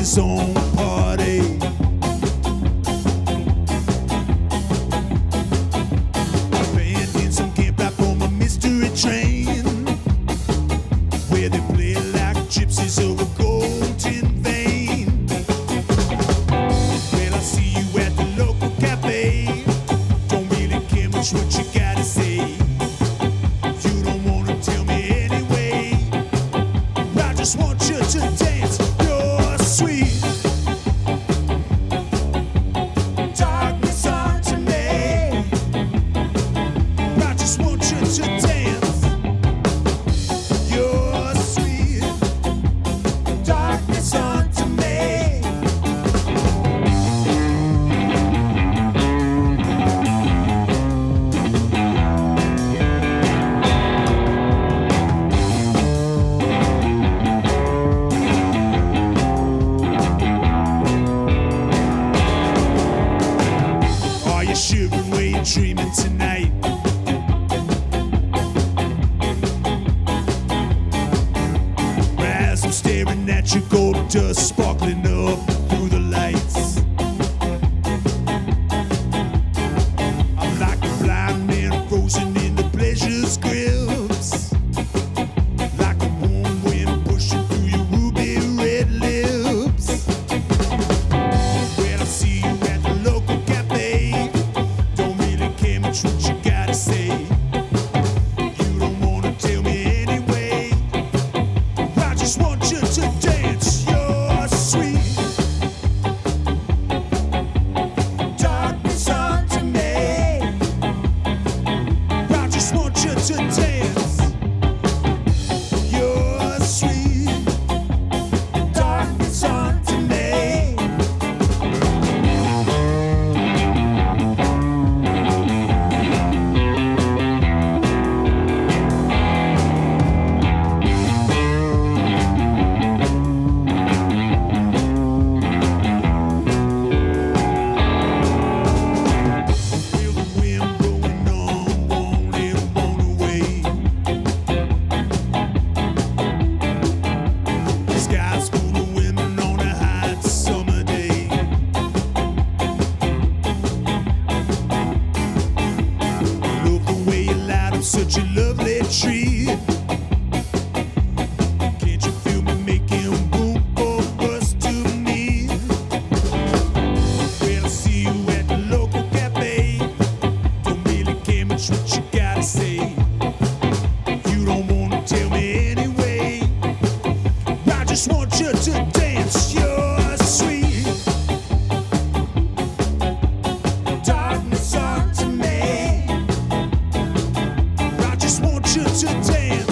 his own party. Abandoned some camp out from a mystery train where they play like gypsies over golden vein. Well, I see you at the local cafe. Don't really care much what you gotta say. You don't wanna tell me anyway. I just want you to Even you're dreaming tonight. As I'm staring at your gold dust sparkling up. lovely tree. chance.